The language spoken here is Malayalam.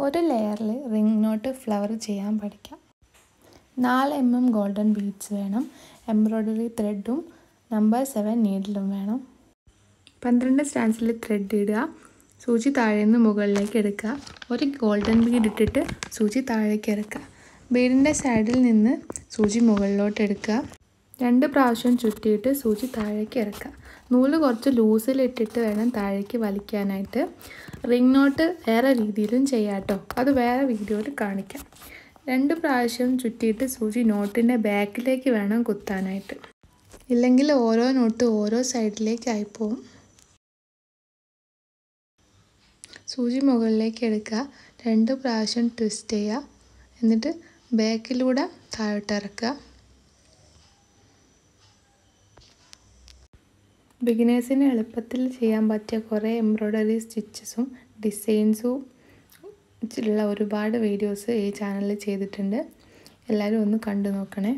ഒരു ലെയറിൽ റിംഗ് നോട്ട് ഫ്ലവർ ചെയ്യാൻ പഠിക്കാം. നാല് എം എം ഗോൾഡൻ ബീഡ്സ് വേണം. എംബ്രോയ്ഡറി ത്രെഡും നമ്പർ സെവൻ നീഡിലും വേണം. പന്ത്രണ്ട് സ്റ്റാൻസിൽ ത്രെഡ് ഇടുക. സൂചി താഴെ നിന്ന് മുകളിലേക്ക് എടുക്കുക. ഒരു ഗോൾഡൻ ബീഡ് ഇട്ടിട്ട് സൂചി താഴേക്ക് ഇറക്കുക. ബീഡിന്റെ സൈഡിൽ നിന്ന് സൂചി മുകളിലോട്ട് എടുക്കുക. രണ്ട് പ്രാവശ്യം ചുറ്റിയിട്ട് സൂചി താഴേക്ക് ഇറക്കുക. നൂൽ കുറച്ച് ലൂസിലിട്ടിട്ട് വേണം താഴേക്ക് വലിക്കാനായിട്ട്. റിംഗ് നോട്ട് വേറെ രീതിയിലും ചെയ്യാം കേട്ടോ അത് വേറെ വീഡിയോയിൽ കാണിക്കാം. രണ്ട് പ്രാവശ്യം ചുറ്റിയിട്ട് സൂചി നോട്ടിന്റെ ബാക്കിലേക്ക് വേണം കുത്താനായിട്ട്. ഇല്ലെങ്കിൽ ഓരോ നോട്ട് ഓരോ സൈഡിലേക്കായി പോവും സൂചി മുകളിലേക്ക് എടുക്കുക. രണ്ട് പ്രാവശ്യം ട്വിസ്റ്റ് ചെയ്യുക. എന്നിട്ട് ബാക്കിലൂടെ താഴോട്ട് ബിഗിനേഴ്സിന് എളുപ്പത്തിൽ ചെയ്യാൻ പറ്റിയ കുറേ എംബ്രോയ്ഡറി സ്റ്റിച്ചസും ഡിസൈൻസും ഉള്ള ഒരുപാട് വീഡിയോസ് ഈ ചാനലിൽ ചെയ്തിട്ടുണ്ട്. എല്ലാവരും ഒന്ന് കണ്ടു നോക്കണേ.